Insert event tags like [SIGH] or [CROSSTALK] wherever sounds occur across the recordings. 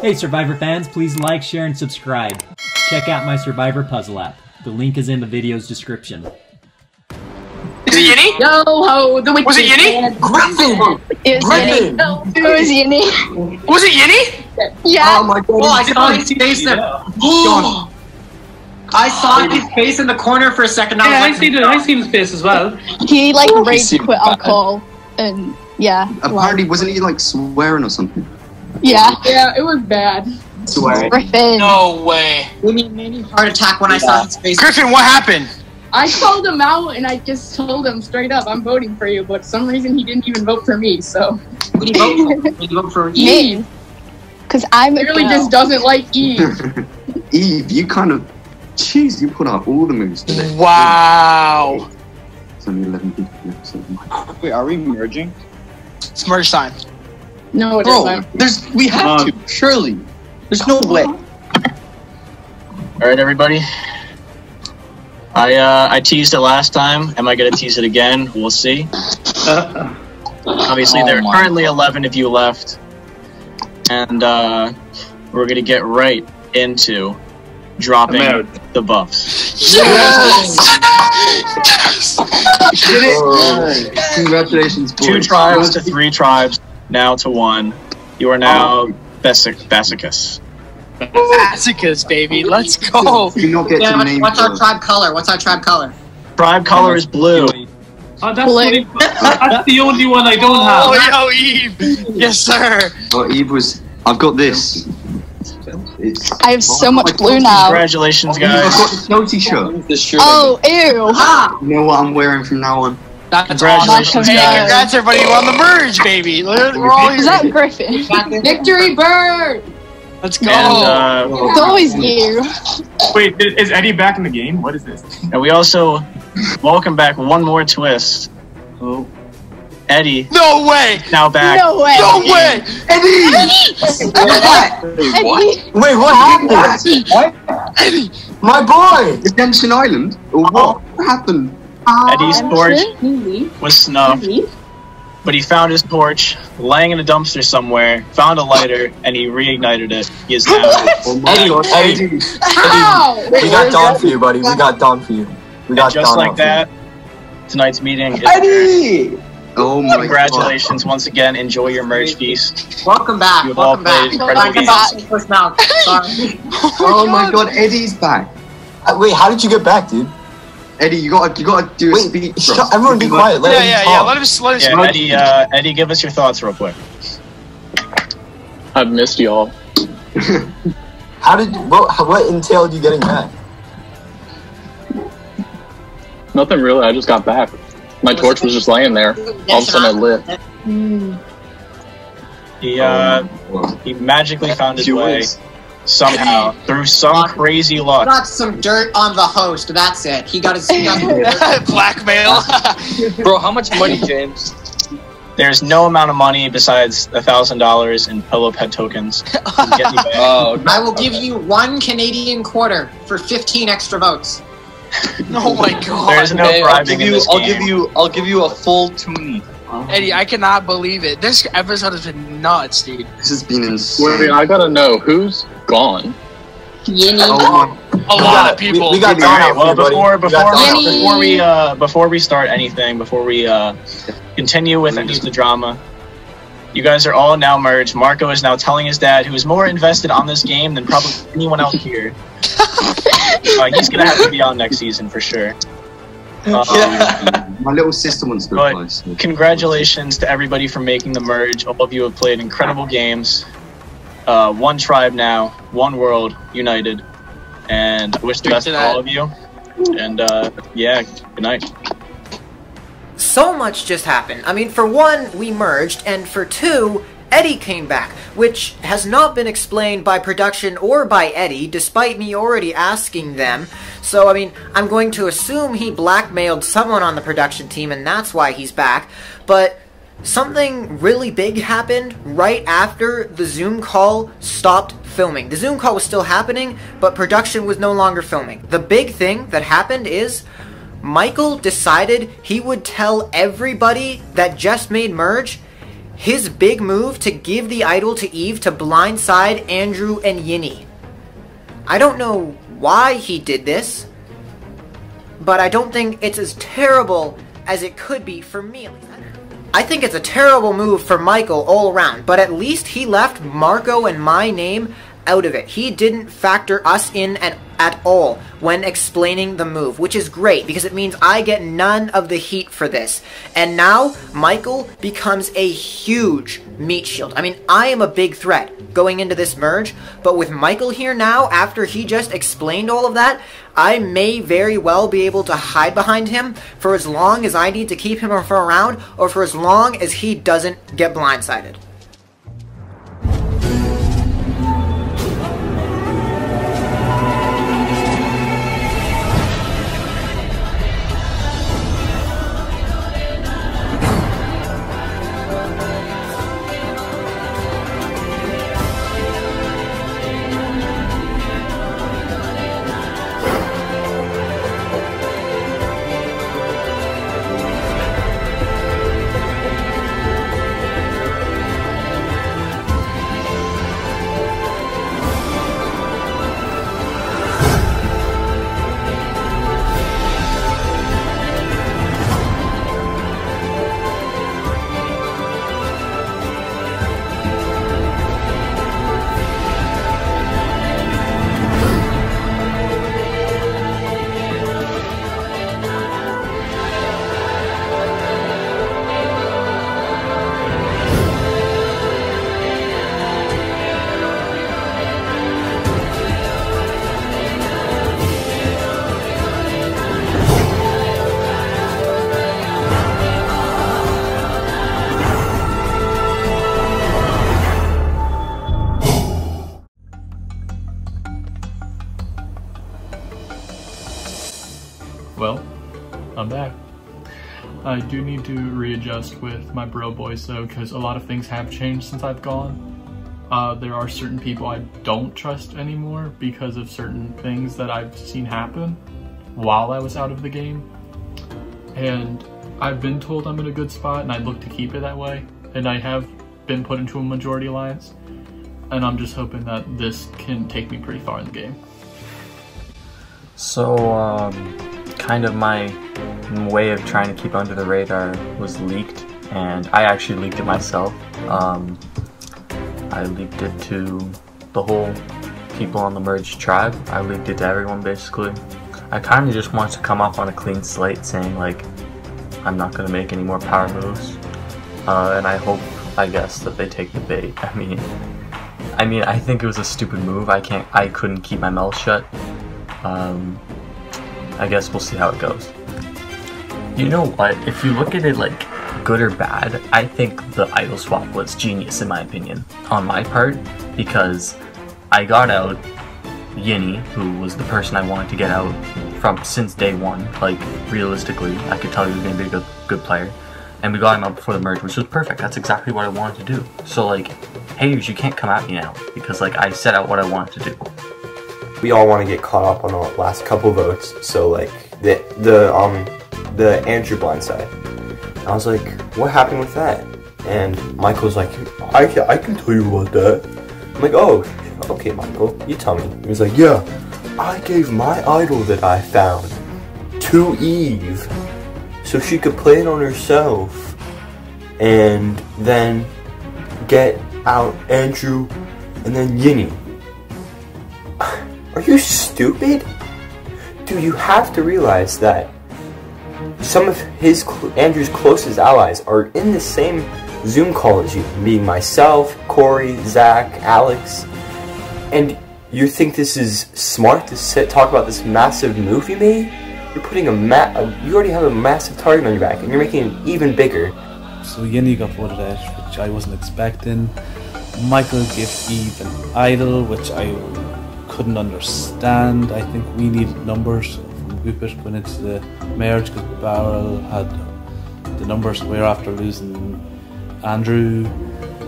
Hey Survivor fans, please like, share, and subscribe. Check out my Survivor puzzle app. The link is in the video's description. Is it Yinny? Yo ho, the witch Was it is Yinny? dead. Griffin! It was Griffin! Yinny. It was Yinny. Was it Yinny? Yeah. Oh my god. Oh, [GASPS] I saw his face in the. I saw his face in the corner for a second. I Yeah, I was seen like, it. I seen his face as well. He like Oh, he rage quit alcohol And yeah. Apparently, wasn't he like swearing or something? Like, yeah. Yeah, it was bad. Swearing. Griffin. No way. Give me a heart attack when I saw his face. Griffin, what happened? I called him out and I just told him straight up, I'm voting for you, but for some reason he didn't even vote for me, so. What do you vote for? What do you vote for? [LAUGHS] Me. Cause I'm really girl. just doesn't like [LAUGHS] Eve. Eve, you kind of. Jeez, you put out all the moves today. Wow. It's only 11 people left, so Wait, are we merging? It's merge time. No, it Bro, isn't. there's we have Um, to. Surely. There's no way. All right, everybody. I uh, I teased it last time. Am I gonna tease it again? We'll see. [LAUGHS] Obviously, Oh there are my currently 11 of you left, and uh, we're gonna get right into dropping I'm out. the buffs. Oh, congratulations, boys. Two tribes to three tribes, now to one. You are now Basic Basicus. Massacres, baby. Let's go. [LAUGHS] Do not get Yeah, to what's, name what's our tribe color? What's our tribe color? Tribe color is blue. Oh, that's, Blue. the, that's the only one I don't have. Oh, yo, Eve. Yes, sir. Oh, Eve was. I've got this. It's. I have so Oh, much blue God. now. Congratulations, Eve, I've guys. got the Chelsea shirt. This shirt. Oh, ew. Ah! You know what I'm wearing from now on? That's Congratulations, awesome. Hey, congrats, everybody. We're on the merge, baby. We're all Is that Griffin? Victory bird! Let's go. And, uh, It's always you. Wait, i- is Eddie back in the game? What is this? and we also welcome back one more twist. Oh. Eddie, no way. now back. No way. No way. Eddie. What? Eddie! Wait, what happened? Eddie. My boy! Redemption Island? Or what happened? Eddie's I'm torch sure. was snuffed, but he found his torch laying in a dumpster somewhere, found a lighter, and he reignited it. He is now. [LAUGHS] Oh my Eddie, god, Eddie. How? We got Dawn for you, buddy. We got Dawn for you. We And got just Dawn like out for you. that, tonight's meeting is. Eddie! Oh my god. Congratulations once again. Enjoy your merge feast. Welcome back. You've all Welcome back. played incredible Sorry, games. I got first mouth. Sorry. god. [LAUGHS] Oh my god, Eddie's back. Uh, Wait, how did you get back, dude? Eddie, you gotta, you gotta do a Wait, speech. shut- us. everyone be quiet. Let Yeah, him yeah, talk. yeah. Let us. Let us. Yeah, Eddie. Uh, Eddie, give us your thoughts real quick. I've missed y'all. [LAUGHS] How did what, what entailed you getting back? Nothing really. I just got back. My torch was just laying there. All of a sudden, it lit. He uh, Well, he magically found his she way was. Somehow through some crazy luck. Got some dirt on the host. That's it. He got his. He got some [LAUGHS] Blackmail. [LAUGHS] Bro, how much money, James? There's no amount of money besides a thousand dollars in pillow pet tokens. to get you back. [LAUGHS] Oh, I will give you one Canadian quarter for 15 extra votes. oh my god. There's no Hey, I'll bribing give in you. this I'll game. give you. I'll give you a full toonie. Eddie, I cannot believe it. This episode has been nuts, dude. This has been insane. Wait, I gotta know who's gone. Yinny. Oh A lot got- of people. We, we got All Dawn Alright, out for well you, buddy. before We got before we, before we uh before we start anything, before we uh continue with any of the drama, you guys are all now merged. Marco is now telling his dad, who is more invested on this game than probably anyone else here. [LAUGHS] uh, he's gonna have to be on next season for sure. Um, My little sister wants to But- apply. So. congratulations to everybody for making the merge. All of you have played incredible games. Uh, one tribe now, one world, united. And I wish the best to to all of you. And uh, yeah, good night. so much just happened. I mean, for one, we merged, and for two, Eddie came back, which has not been explained by production or by Eddie, despite me already asking them. So, I mean, I'm going to assume he blackmailed someone on the production team, and that's why he's back. But something really big happened right after the Zoom call stopped filming. The Zoom call was still happening, but production was no longer filming. The big thing that happened is Michael decided he would tell everybody that just made merge his big move to give the idol to Eve to blindside Andrew and Yinny. I don't know why he did this, but I don't think it's as terrible as it could be for me. I think it's a terrible move for Michael all around, but at least he left Marco and my name out of it. He didn't factor us in at, at all when explaining the move, which is great because it means I get none of the heat for this. And now Michael becomes a huge meat shield. I mean, I am a big threat going into this merge, but with Michael here now, after he just explained all of that, I may very well be able to hide behind him for as long as I need to keep him around or for as long as he doesn't get blindsided. I do need to readjust with my bro boys though, because a lot of things have changed since I've gone. Uh, there are certain people I don't trust anymore because of certain things that I've seen happen while I was out of the game. And I've been told I'm in a good spot and I'd look to keep it that way. And I have been put into a majority alliance. And I'm just hoping that this can take me pretty far in the game. So, um, kind of my way of trying to keep under the radar was leaked, and I actually leaked it myself. Um, I leaked it to the whole people on the merged tribe. I leaked it to everyone basically. I kind of just wanted to come off on a clean slate saying like, I'm not going to make any more power moves. Uh, and I hope, I guess, that they take the bait. [LAUGHS] I mean, I mean, I think it was a stupid move. I can't, I couldn't keep my mouth shut. Um, I guess we'll see how it goes. You know what? If you look at it like good or bad, I think the idol swap was genius in my opinion on my part because I got out Yinny, who was the person I wanted to get out from since day one. Like realistically, I could tell he was going to be a good, good player, and we got him out before the merge, which was perfect. That's exactly what I wanted to do. So like, haters, you can't come at me now because like I set out what I wanted to do we all want to get caught up on the last couple votes. So like the the um the Andrew blind blindside. I was like, what happened with that? And Michael's like, I can, I can tell you about that. I'm like, oh, okay, Michael, you tell me. He was like, yeah, I gave my idol that I found to Eve so she could play it on herself and then get out Andrew and then Yinny. Are you stupid? Dude, you have to realize that some of his Andrew's closest allies are in the same Zoom call as you, being myself, Corey, Zach, Alex, and you think this is smart to sit, talk about this massive move you made? You're putting a ma- you already have a massive target on your back, and you're making it even bigger. So Yinny got voted out, which I wasn't expecting. Michael gave Eve an idol, which I couldn't understand. I think we needed numbers from Goopit going into the merge because Barrel had the numbers. We were after losing Andrew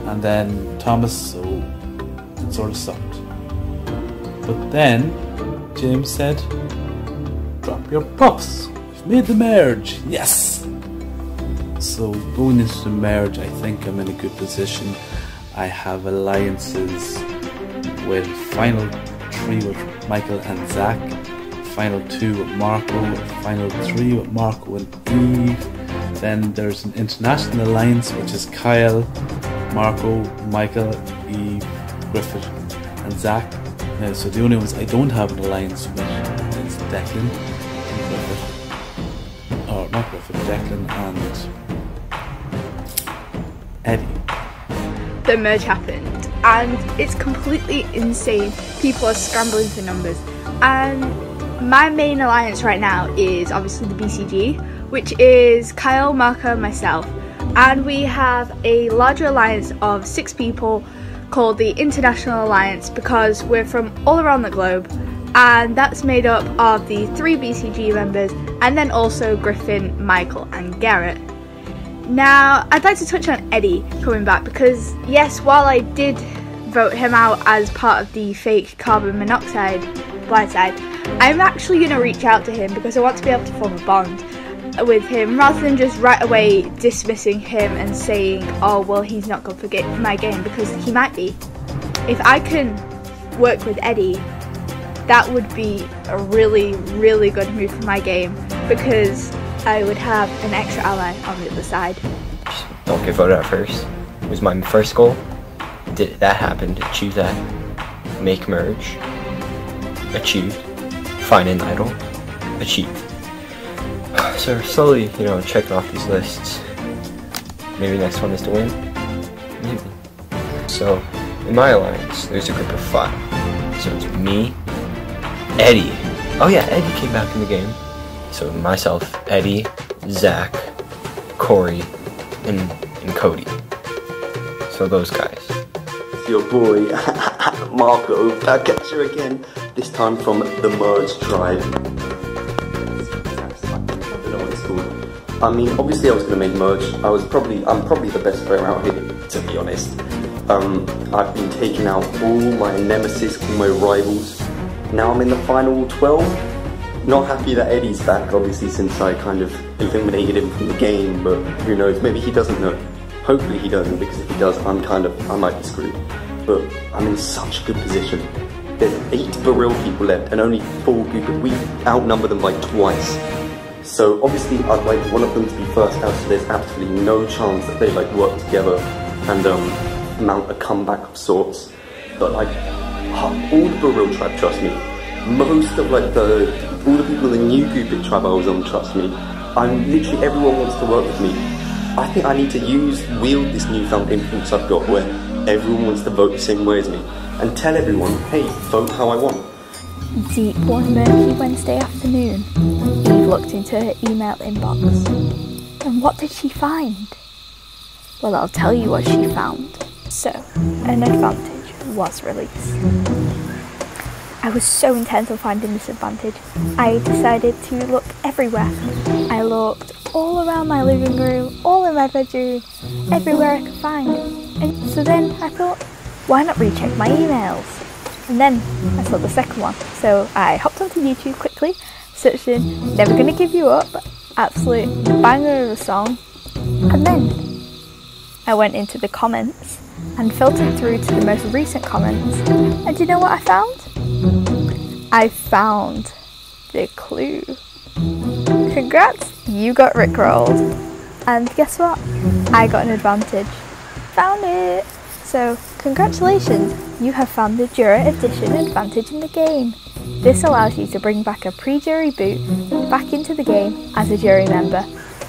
and then Thomas, so it sort of sucked. But then James said, Drop your buffs. We've made the merge. Yes! So going into the merge, I think I'm in a good position. I have alliances with final three with Michael and Zach, final two with Marco, final three with Marco and Eve. Then there's an international alliance which is Kyle, Marco, Michael, Eve, Griffith, and Zach. So the only ones I don't have an alliance with is Declan and Griffith. Or not Griffith, Declan and Eddie. the merge happened and it's completely insane. People are scrambling for numbers. And my main alliance right now is obviously the BCG, which is Kyle, Marco, myself. And we have a larger alliance of six people called the International Alliance because we're from all around the globe. And that's made up of the three BCG members and then also Griffin, Michael, and Garrett. Now, I'd like to touch on Eddie coming back because, yes, while I did vote him out as part of the fake carbon monoxide blindside, I'm actually going to reach out to him because I want to be able to form a bond with him rather than just right away dismissing him and saying, oh, well, he's not good for my game because he might be. If I can work with Eddie, that would be a really, really good move for my game because I would have an extra ally on the other side. Don't get voted out first. It was my first goal. Did that happened? Achieve that. Make merge. Achieved. Find an idol. Achieved. [SIGHS] So slowly, you know, checking off these lists. Maybe next one is to win. Maybe. So in my alliance, there's a group of five. So it's me, Eddie. Oh yeah, Eddie came back in the game. So myself, Eddie, Zach, Corey, and, and Cody. So those guys. Your boy, [LAUGHS] Marco, back at you again, this time from the Merge Tribe. I mean, obviously I was going to make Merge. I was probably, I'm probably the best player out here, to be honest. Um, I've been taking out all my nemesis, all my rivals. Now I'm in the final 12. Not happy that Eddie's back, obviously, since I kind of eliminated him from the game, but who knows, maybe he doesn't know. Hopefully he doesn't, because if he does, I'm kind of, I might be screwed. But I'm in such a good position. There's eight Baril people left, and only four Gooper. We outnumber them by twice. So obviously I'd like one of them to be first out, so there's absolutely no chance that they like work together and um, mount a comeback of sorts. But like, all the Baril tribe trust me. Most of like the, all the people in the new Cupid tribe I was on trust me. I'm literally, everyone wants to work with me. I think I need to use, wield this newfound influence I've got where everyone wants to vote the same way as me. And tell everyone, hey, vote how I want. Deep one murky Wednesday afternoon, Eve looked into her email inbox. And what did she find? Well, I'll tell you what she found. So, an advantage was released. I was so intent on finding this advantage, I decided to look everywhere. I looked all around my living room, all in my bedroom, everywhere I could find. And so then I thought, why not recheck my emails? And then I saw the second one. So I hopped onto YouTube quickly, searched in Never Gonna Give You Up, absolute banger of a song. And then I went into the comments and filtered through to the most recent comments. And do you know what I found? I found the clue. Congrats, you got rickrolled. And guess what? I got an advantage. Found it! So, congratulations, you have found the Jury Edition advantage in the game. This allows you to bring back a pre-jury boot back into the game as a jury member.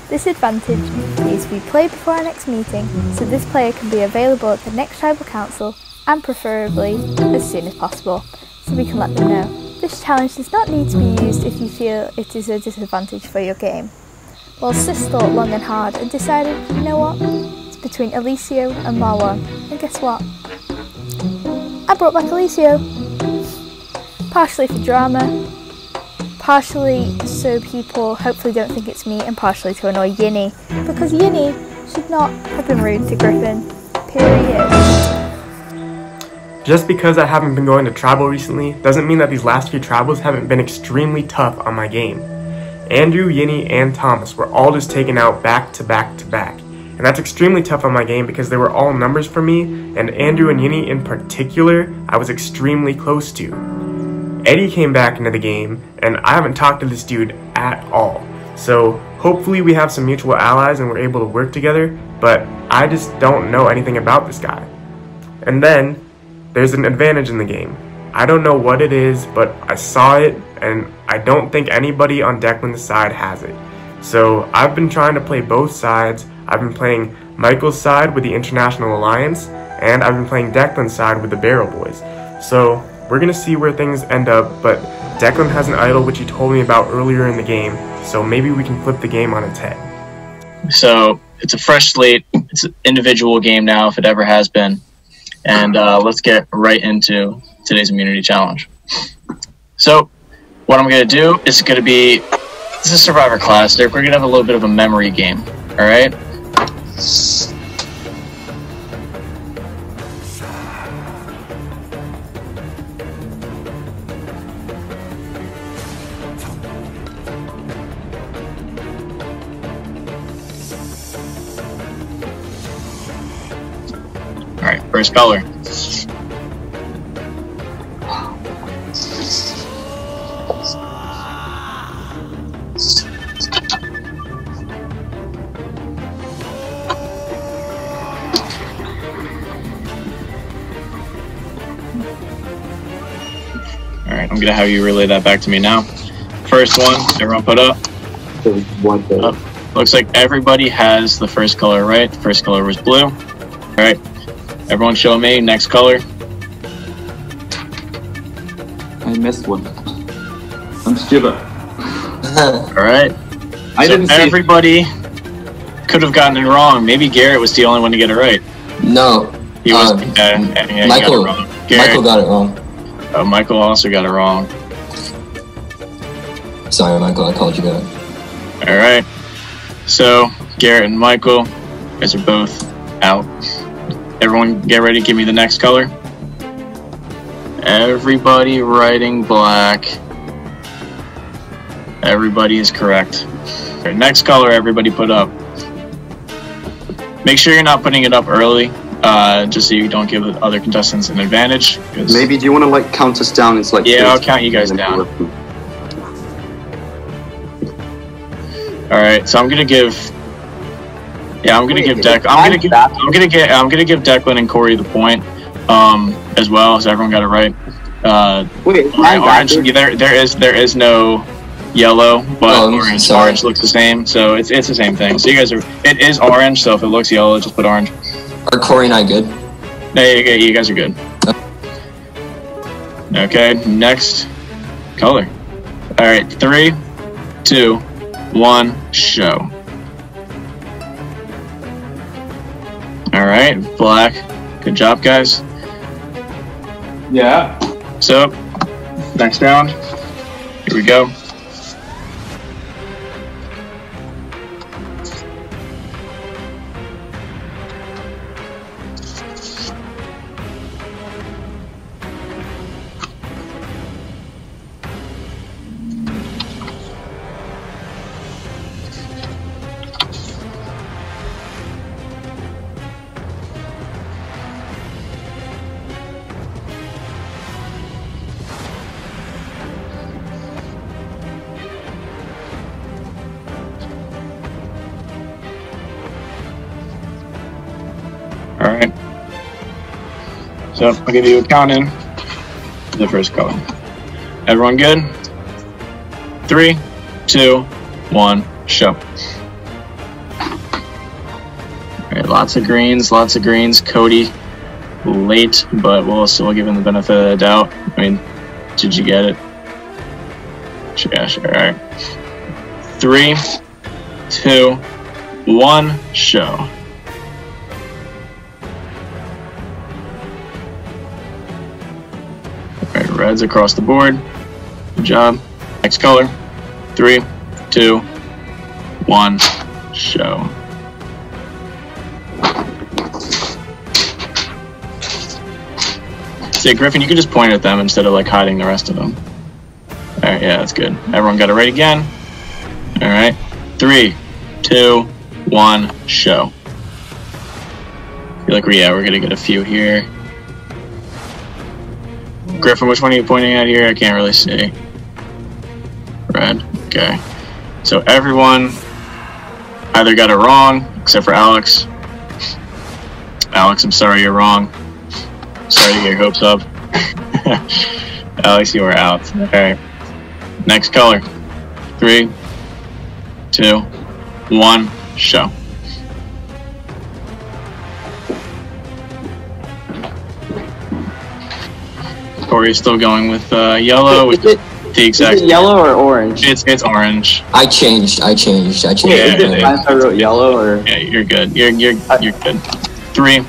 This advantage needs to be played before our next meeting, so this player can be available at the next tribal council and preferably as soon as possible, so we can let them know. This challenge does not need to be used if you feel it is a disadvantage for your game. Well, Sis thought long and hard and decided, you know what, it's between Elisio and Marwan, and guess what? I brought back Elisio. Partially for drama, partially so people hopefully don't think it's me, and partially to annoy Yinny, because Yinny should not have been rude to Griffin. Period. Just because I haven't been going to tribal recently doesn't mean that these last few tribals haven't been extremely tough on my game. Andrew, Yinny, and Thomas were all just taken out back to back to back. And that's extremely tough on my game because they were all numbers for me, and Andrew and Yinny in particular, I was extremely close to. Eddie came back into the game, and I haven't talked to this dude at all. So hopefully we have some mutual allies and we're able to work together, but I just don't know anything about this guy. And then, there's an advantage in the game. I don't know what it is, but I saw it, and I don't think anybody on Declan's side has it. So I've been trying to play both sides. I've been playing Michael's side with the International Alliance, and I've been playing Declan's side with the Barrel Boys. So we're gonna see where things end up, but Declan has an idol which he told me about earlier in the game, so maybe we can flip the game on its head. So it's a fresh slate. It's an individual game now, if it ever has been. And uh, let's get right into today's immunity challenge. So, what I'm going to do is going to be this is Survivor Classic. We're going to have a little bit of a memory game. All right. First color. All right, I'm gonna have you relay that back to me now. First one, everyone put up. Up. Looks like everybody has the first color right. The first color was blue. All right, everyone show me next color. I missed one. I'm stupid. [LAUGHS] All right. I So didn't see everybody could have gotten it wrong. Maybe Garrett was the only one to get it right. No. He was. Um, uh, yeah, he Michael- got it wrong. Michael got it wrong. Oh, Michael also got it wrong. Sorry, Michael, I called you that. All right. So Garrett and Michael, you guys are both out. Everyone, get ready. Give me the next color. Everybody writing black. Everybody is correct. Right, next color, everybody put up. Make sure you're not putting it up early, uh, just so you don't give the other contestants an advantage. 'cause- Maybe do you want to like count us down? It's like Yeah, I'll count you guys down. All right, so I'm gonna give. Yeah, I'm gonna give Deck. I'm gonna give. I'm gonna get. I'm gonna give Declan and Corey the point, um, as well. So everyone got it right. Uh, Wait, orange. orange yeah, there, there is, there is no yellow, but Oh, orange. sorry. Orange looks the same, so it's it's the same thing. So you guys are. It is orange. So if it looks yellow, just put orange. Are Corey and I good? No, you, you guys are good. Okay, next color. All right, three, two, one, show. All right, black. Good job, guys. Yeah. So, next round. Here we go. So I'll give you a count in. The first color. Everyone good? Three, two, one, show. All right, lots of greens, lots of greens. Cody, late, but we'll still give him the benefit of the doubt. I mean, did you get it? Yeah, sure. All right. Three, two, one, show. Across the board. Good job. Next color. Three, two, one, show. See, Griffin, you can just point at them instead of like hiding the rest of them. Alright, yeah, that's good. Everyone got it right again. All right. Three, two, one, show. I feel like we yeah, we're gonna get a few here. Griffin, which one are you pointing at here? I can't really see. Red. Okay. So everyone either got it wrong, except for Alex. Alex, I'm sorry you're wrong. Sorry to get your hopes up. [LAUGHS] Alex, you are out. Okay. Next color. Three, two, one, show. Corey's still going with uh, yellow, which is the exact. Is it yellow or orange? It's it's orange. I changed. I changed. I changed. Yeah, my it name. is. I wrote yellow or. Yeah, you're good. You're you're you're good. Three,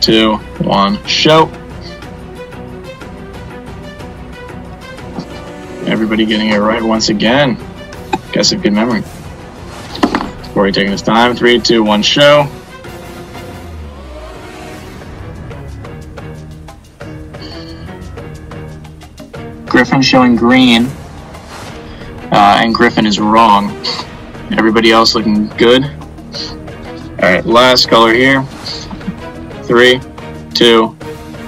two, one, show. Everybody getting it right once again. Guess a good memory. Corey taking his time. Three, two, one, show. Griffin showing green. Uh, and Griffin is wrong. Everybody else looking good. Alright, last color here. Three, two,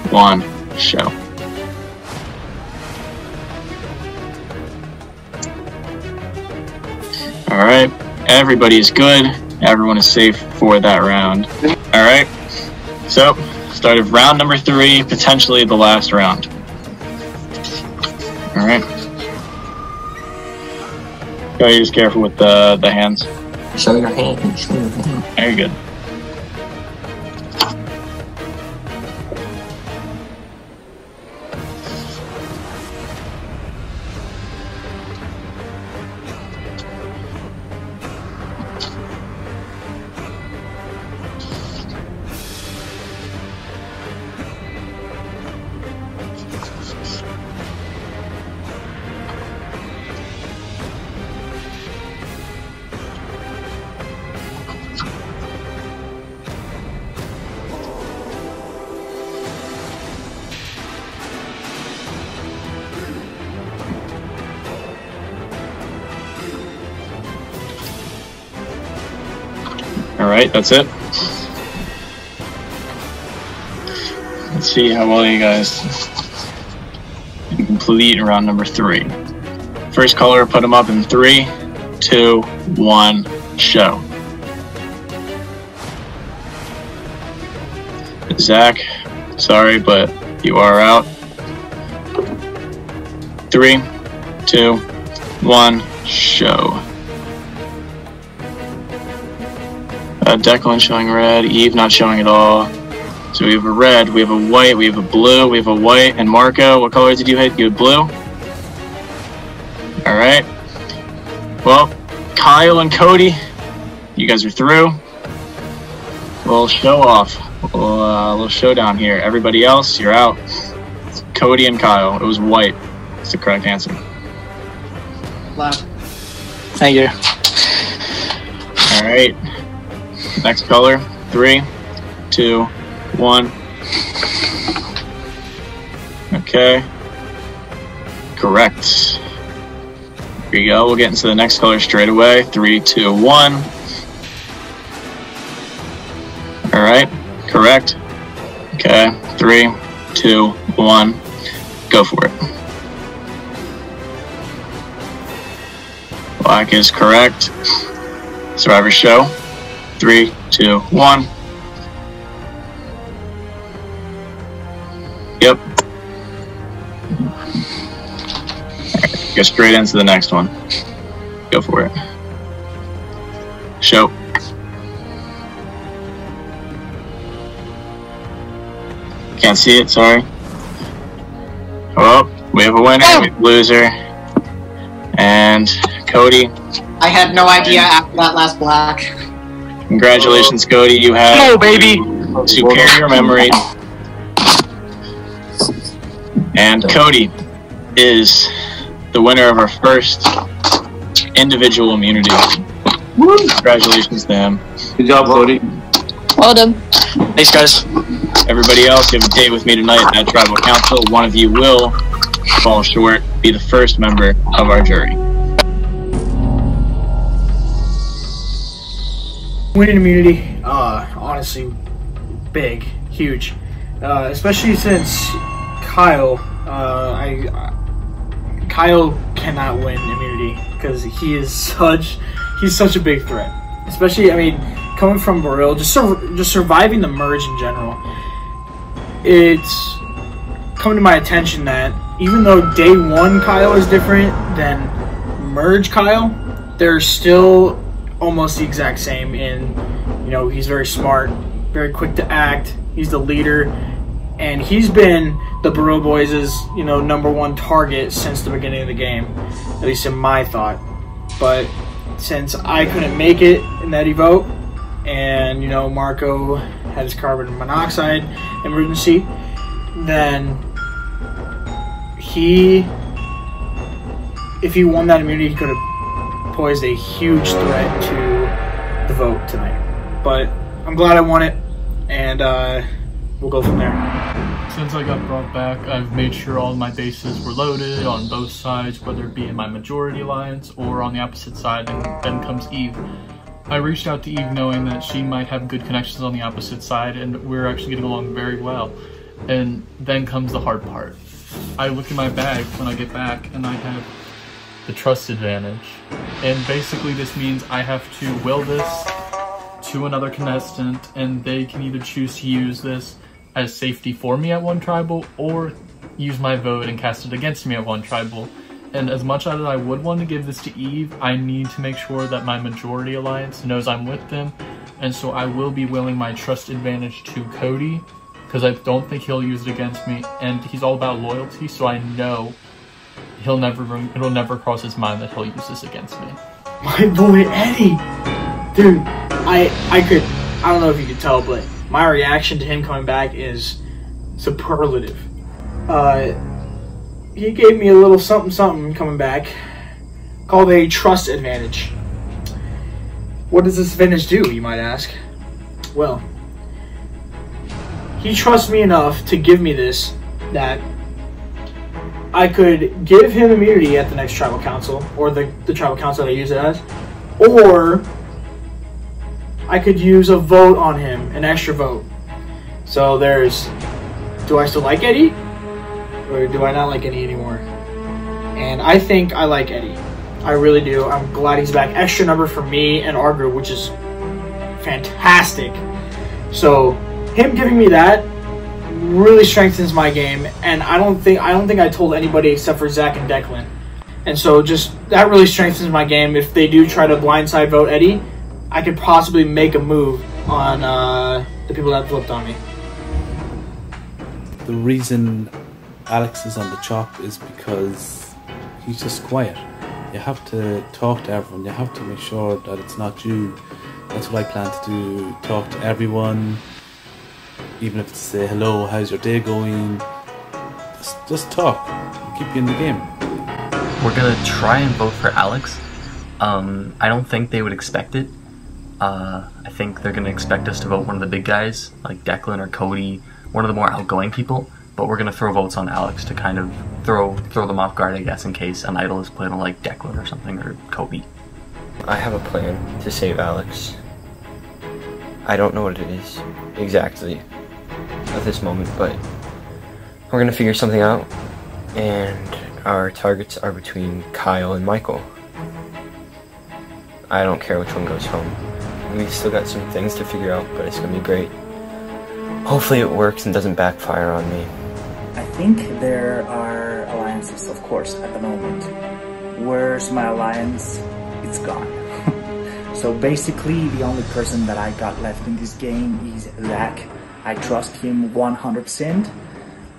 one, show. Alright, everybody is good. Everyone is safe for that round. Alright, so, start of round number three, potentially the last round. Alright. Go, just careful with the, the hands. Show your hand. Show your hand. Very good. Alright, that's it. Let's see how well you guys can complete round number three. First color, put them up in three, two, one, show. Zach, sorry, but you are out. Three, two, one, show. Uh, Declan showing red, Eve not showing at all. So we have a red, we have a white, we have a blue, we have a white, and Marco, what color did you hit? You had blue? Alright. Well, Kyle and Cody, you guys are through. Little show off. Little, uh, little showdown here. Everybody else, you're out. Cody and Kyle. It was white. It's the correct answer. Thank you. Alright. Next color. Three, two, one. Okay. Correct. Here you go. We'll get into the next color straight away. Three, two, one. Alright. Correct. Okay. Three, two, one. Go for it. Black is correct. Survivor show. Three, two, one. Yep. Alright, go straight into the next one. Go for it. Show. Can't see it, sorry. Oh, we have a winner, oh! we have a loser. And Cody, I had no idea after that last black. Congratulations, Cody. You have Hello, baby. superior memory. And Cody is the winner of our first individual immunity. Congratulations to him. Good job, Cody. Well done. Thanks, guys. Everybody else, you have a date with me tonight at Tribal Council. One of you will fall short, be the first member of our jury. Winning immunity, uh, honestly, big, huge, uh, especially since Kyle, uh, I, Kyle cannot win immunity because he is such, he's such a big threat. Especially, I mean, coming from Baril, just sur- just surviving the merge in general. It's come to my attention that even though day one Kyle is different than merge Kyle, they're still almost the exact same in you know he's very smart very quick to act he's the leader and he's been the Burrow Boys' you know number one target since the beginning of the game at least in my thought. But since I couldn't make it in that evote and you know Marco had his carbon monoxide emergency then he if he won that immunity he could have posed a huge threat to the vote tonight. But I'm glad I won it, and uh, we'll go from there. Since I got brought back, I've made sure all my bases were loaded on both sides, whether it be in my majority alliance or on the opposite side, and then comes Eve. I reached out to Eve knowing that she might have good connections on the opposite side, and we're actually getting along very well. And then comes the hard part. I look in my bag when I get back, and I have the trust advantage. And basically this means I have to will this to another contestant and they can either choose to use this as safety for me at one tribal or use my vote and cast it against me at one tribal. And as much as I would want to give this to Eve, I need to make sure that my majority alliance knows I'm with them. And so I will be willing my trust advantage to Cody because I don't think he'll use it against me. And he's all about loyalty, so I know he'll never it'll never cross his mind that he'll use this against me. My boy Eddie, dude, I I could I don't know if you could tell, but my reaction to him coming back is superlative. Uh, he gave me a little something something coming back called a trust advantage. What does this advantage do, you might ask? Well, he trusts me enough to give me this that I could give him immunity at the next tribal council, or the, the tribal council that I use it as, or I could use a vote on him, an extra vote. So there's, do I still like Eddie? Or do I not like Eddie anymore? And I think I like Eddie. I really do. I'm glad he's back. Extra number for me and our group, which is fantastic. So him giving me that really strengthens my game, and I don't think I don't think I told anybody except for Zach and Declan. And so just that really strengthens my game. If they do try to blindside vote Eddie, I could possibly make a move on uh, the people that flipped on me. The reason Alex is on the chop is because he's just quiet. You have to talk to everyone. You have to make sure that it's not you. That's what I plan to do. Talk to everyone, even if it's say hello, how's your day going? Just, just talk. Keep you in the game. We're gonna try and vote for Alex. Um, I don't think they would expect it. Uh, I think they're gonna expect us to vote one of the big guys, like Declan or Cody, one of the more outgoing people. But we're gonna throw votes on Alex to kind of throw throw them off guard, I guess, in case an idol is playing like Declan or something or Cody. I have a plan to save Alex. I don't know what it is exactly at this moment, but we're gonna figure something out. And our targets are between Kyle and Michael. I don't care which one goes home. We still got some things to figure out, but it's gonna be great. Hopefully it works and doesn't backfire on me. I think there are alliances, of course, at the moment. Where's my alliance? It's gone. [LAUGHS] so basically, the only person that I got left in this game is Zach. I trust him 100%.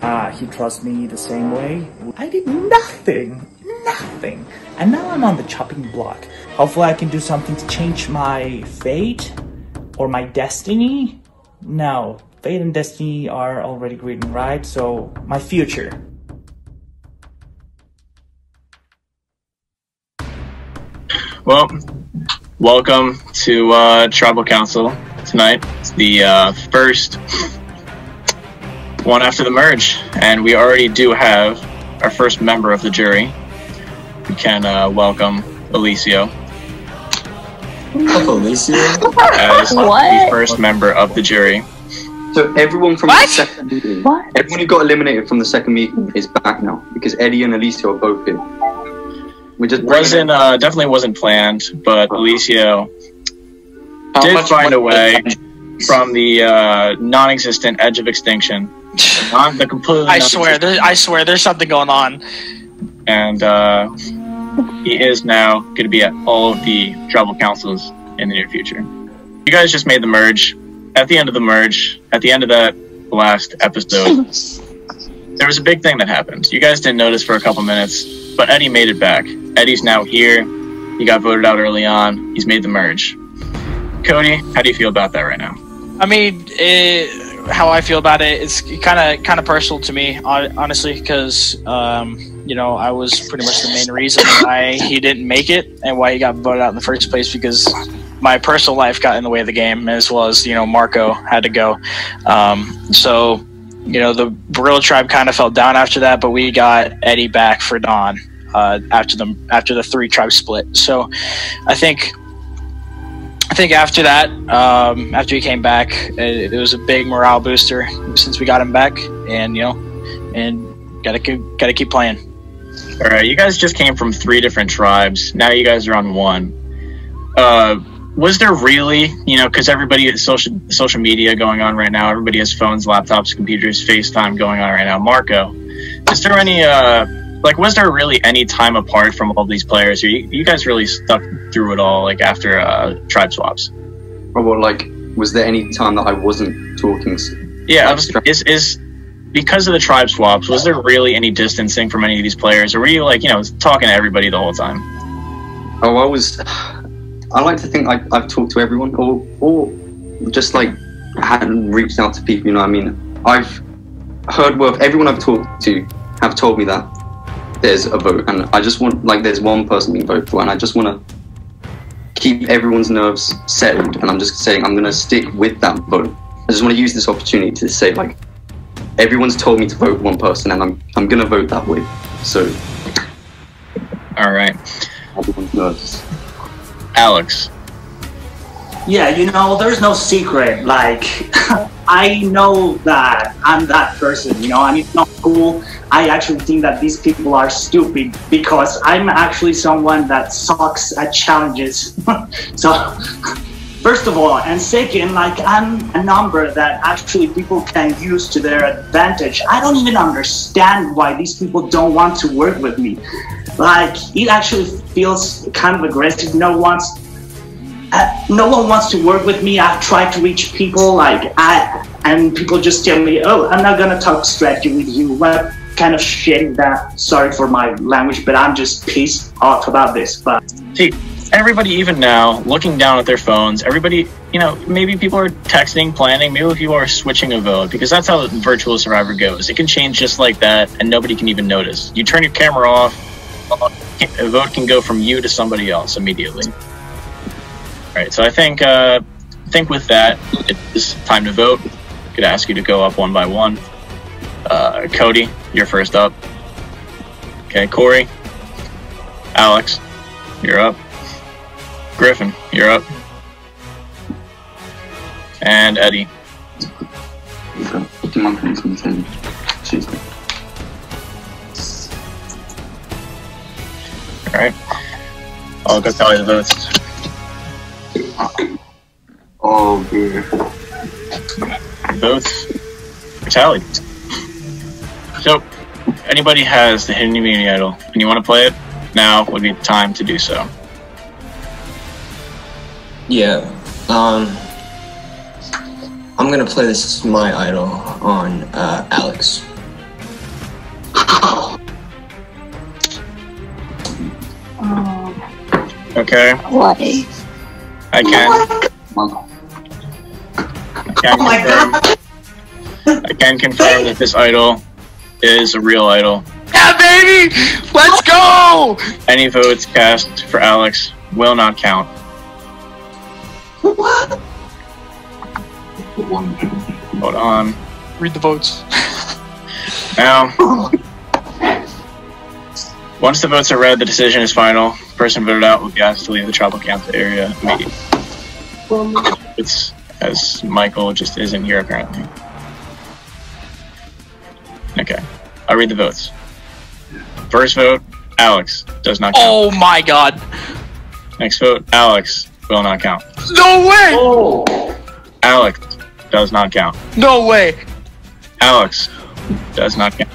Uh, he trusts me the same way. I did nothing, nothing. And now I'm on the chopping block. Hopefully I can do something to change my fate or my destiny. No, fate and destiny are already written, right? So my future. Well, welcome to uh, Tribal Council tonight. It's the uh, first one after the merge, and we already do have our first member of the jury. We can uh, welcome Elisio. Alicia? [LAUGHS] as What? the first member of the jury. So everyone from the second meeting, everyone who got eliminated from the second meeting is back now because Eddie and Alicia are both here. We just Wasn't uh, definitely wasn't planned, but Alicia did find a way from the uh, non-existent edge of extinction, [SIGHS] non the completely. I swear, there, I swear, there's something going on. and uh, he is now going to be at all of the tribal councils in the near future. You guys just made the merge. At the end of the merge, at the end of that last episode, [LAUGHS] there was a big thing that happened. You guys didn't notice for a couple minutes, but Eddie made it back. Eddie's now here. He got voted out early on. He's made the merge. Cody, how do you feel about that right now? I mean, it, how I feel about it, it's kind of kind of personal to me, honestly, because um, you know I was pretty much the main reason why he didn't make it and why he got voted out in the first place because my personal life got in the way of the game as well as you know Marco had to go. Um, so you know the Barilla tribe kind of fell down after that, but we got Eddie back for Don uh, after the after the three tribes split. So I think think after that, um, after he came back, it, it was a big morale booster since we got him back, and you know, and gotta keep gotta keep playing. All right, you guys just came from three different tribes. Now you guys are on one. Uh, was there really, you know, because everybody has social social media going on right now. Everybody has phones, laptops, computers, FaceTime going on right now. Marco, is there any, uh, like, was there really any time apart from all these players? You, you guys really stuck through it all, like after uh, tribe swaps? Or well, like, was there any time that I wasn't talking? Yeah, I was, is is because of the tribe swaps. Was there really any distancing from any of these players, or were you like, you know, talking to everybody the whole time? Oh, I was. I like to think I, I've talked to everyone, or or just like hadn't reached out to people. You know, what I mean, I've heard word. Everyone I've talked to have told me that there's a vote, and I just want like there's one person being voted for, and I just want to keep everyone's nerves settled. And I'm just saying I'm gonna stick with that vote. I just want to use this opportunity to say like everyone's told me to vote one person, and I'm I'm gonna vote that way. So All right, everyone's nervous. Alex. Yeah, you know, there's no secret. Like, [LAUGHS] I know that I'm that person, you know, and it's not cool. I actually think that these people are stupid because I'm actually someone that sucks at challenges. [LAUGHS] so, [LAUGHS] first of all, and second, like, I'm a number that actually people can use to their advantage. I don't even understand why these people don't want to work with me. Like, it actually feels kind of aggressive. No one's uh, no one wants to work with me. I've tried to reach people, like I, and people just tell me, "Oh, I'm not gonna talk strategy with you." What kind of shit is that? Sorry for my language, but I'm just pissed off about this. But See, everybody, even now, looking down at their phones, everybody, you know, maybe people are texting, planning, maybe people are switching a vote because that's how virtual survivor goes. It can change just like that, and nobody can even notice. You turn your camera off, a vote can go from you to somebody else immediately. All right, so I think, uh, I think with that, it's time to vote. I Could ask you to go up one by one. Uh, Cody, you're first up. Okay, Corey, Alex, you're up. Griffin, you're up. And Eddie. Alright. I'll go tally the votes. Oh dear. Votes are tallied. So, anybody has the Hidden Immunity Idol and you want to play it, now would be the time to do so. Yeah. Um. I'm gonna play this as my idol on uh, Alex. Okay? Why? I can. I can oh confirm. I can confirm that this idol is a real idol. Yeah, baby! Let's go! Any votes cast for Alex will not count. What? Hold on. Read the votes. Now, [LAUGHS] oh. Once the votes are read, the decision is final. The Person voted out will be asked to leave the tribal council area immediately. It's as Michael just isn't here apparently. Okay, I'll read the votes. First vote, Alex does not count. Oh my god. Next vote, Alex will not count. No way! Oh. Alex does not count. No way! Alex does not count.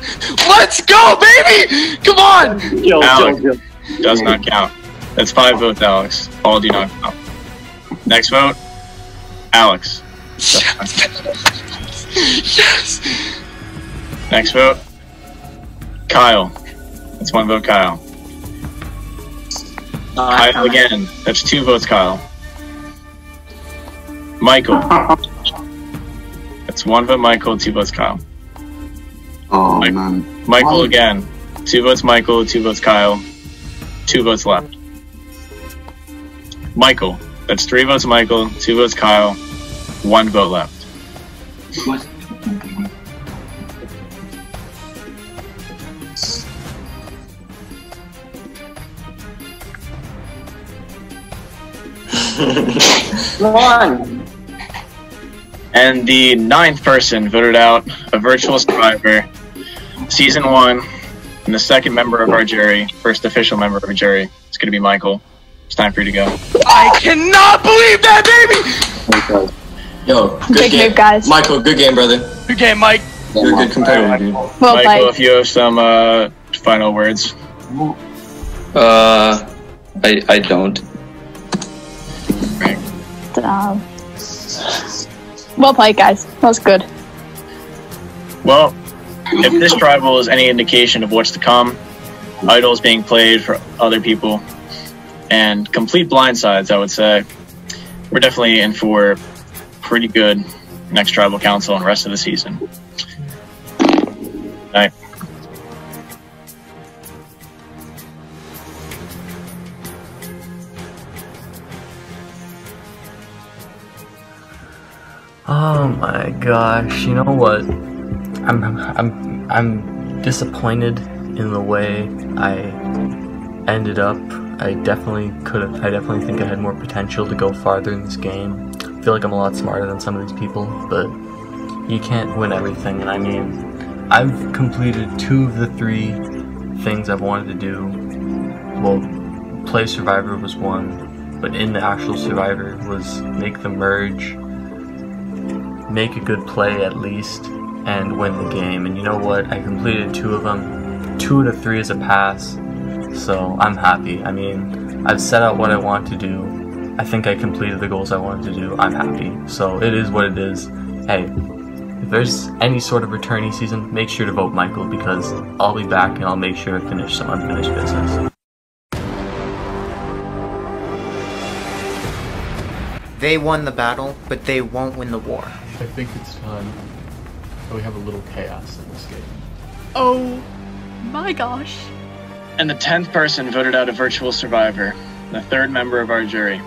Let's go, baby! Come on! Alex does not count. That's five votes, Alex. All do not count. Next vote, Alex. Yes! Next vote, Kyle. That's one vote, Kyle. Kyle again. That's two votes, Kyle. Michael. That's one vote, Michael. Two votes, Kyle. Oh man. Michael again. Two votes, Michael. Two votes, Kyle. Two votes left. Michael. That's three votes, Michael. Two votes, Kyle. One vote left. One. And the ninth person voted out a virtual survivor, season one, and the second member of our jury, first official member of our jury. It's going to be Michael. It's time for you to go. I cannot believe that, baby! Yo, good Good game, move, guys. Michael. Good game, brother. Good game, Mike. You're a good competitor, dude. Well Michael, played. if you have some uh, final words. Uh, I I don't. Um, well played, guys. That was good. Well, if this tribal is any indication of what's to come, idols being played for other people, and complete blindsides, I would say, we're definitely in for pretty good next tribal council and rest of the season. Night. Oh my gosh, you know what? I'm I'm I'm disappointed in the way I ended up. I definitely could have I definitely think I had more potential to go farther in this game. I feel like I'm a lot smarter than some of these people, but you can't win everything and I mean I've completed two of the three things I've wanted to do. Well, play Survivor was one, but in the actual Survivor was make the merge make a good play at least and win the game. And you know what? I completed two of them. Two out of three is a pass. So I'm happy. I mean, I've set out what I want to do. I think I completed the goals I wanted to do. I'm happy. So it is what it is. Hey, if there's any sort of returnee season, make sure to vote Michael because I'll be back and I'll make sure to finish some unfinished business. They won the battle, but they won't win the war. I think it's time that we have a little chaos in this game. Oh my gosh. And the tenth person voted out a virtual survivor, the third member of our jury.